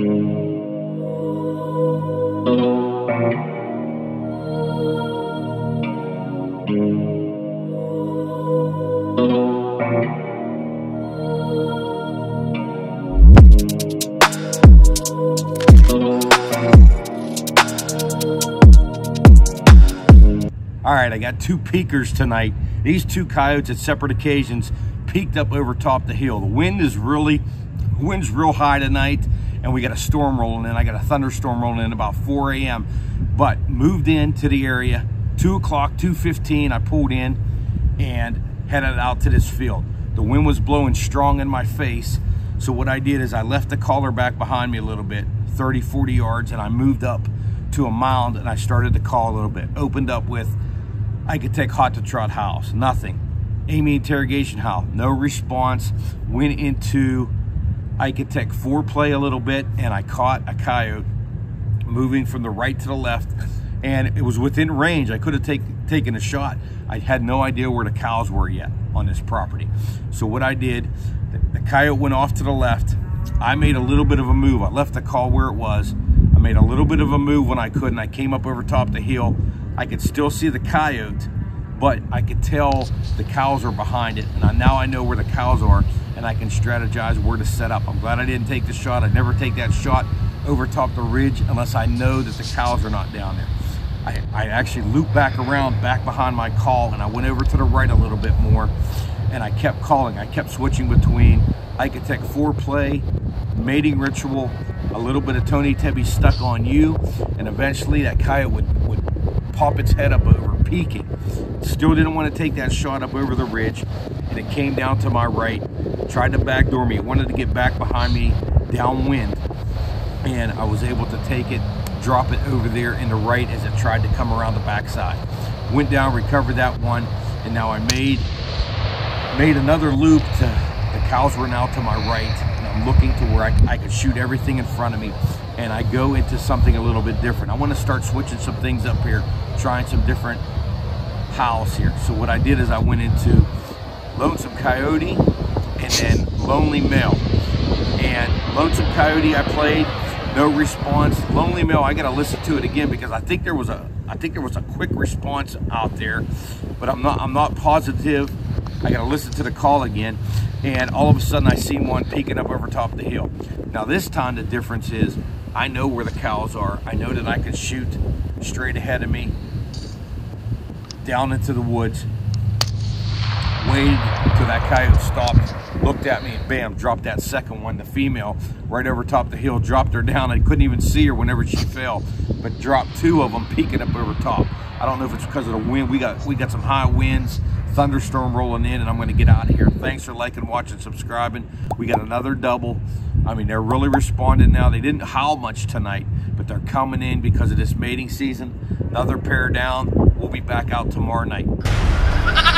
All right, I got two peekers tonight. These two coyotes at separate occasions peeked up over top the hill. The wind is really, wind's real high tonight, and we got a storm rolling in. I got a thunderstorm rolling in about 4 a.m. But moved into the area, 2 o'clock, 2.15, I pulled in and headed out to this field. The wind was blowing strong in my face, so what I did is I left the collar back behind me a little bit, 30, 40 yards, and I moved up to a mound and I started to call a little bit. Opened up with Icotec hot to trot house, nothing. Amy interrogation house, no response. Went into Icotec foreplay a little bit and I caught a coyote moving from the right to the left and it was within range. I could have take, taken a shot. I had no idea where the cows were yet on this property. So what I did, the, the coyote went off to the left. I made a little bit of a move. I left the call where it was. I made a little bit of a move when I could and I came up over top the hill I could still see the coyote, but I could tell the cows are behind it. And I, now I know where the cows are and I can strategize where to set up. I'm glad I didn't take the shot. I'd never take that shot over top the ridge unless I know that the cows are not down there. I, I actually looped back around back behind my call and I went over to the right a little bit more and I kept calling. I kept switching between Icotec foreplay, mating ritual, a little bit of Tony Tebby stuck on you, and eventually that coyote would, would pop its head up over, peeking. Still didn't want to take that shot up over the ridge, and it came down to my right. Tried to backdoor me. It wanted to get back behind me downwind, and I was able to take it, drop it over there in the right as it tried to come around the backside. Went down, recovered that one, and now I made made another loop to the cows were now to my right, and I'm looking to where I, I could shoot everything in front of me and I go into something a little bit different. I want to start switching some things up here, trying some different howls here. So what I did is I went into Lonesome Coyote and then Lonely Male. And Lonesome Coyote I played, no response. Lonely Male, I gotta listen to it again because I think there was a I think there was a quick response out there, but I'm not I'm not positive. I gotta listen to the call again and all of a sudden I see one peeking up over top of the hill. Now this time the difference is I know where the cows are. I know that I can shoot straight ahead of me, down into the woods, waited till that coyote stopped, looked at me, and bam, dropped that second one, the female, right over top the hill, dropped her down. I couldn't even see her whenever she fell, but dropped two of them peeking up over top. I don't know if it's because of the wind. We got we got some high winds, thunderstorm rolling in, and I'm going to get out of here. Thanks for liking, watching, subscribing. We got another double. I mean, they're really responding now. They didn't howl much tonight, but they're coming in because of this mating season. Another pair down. We'll be back out tomorrow night.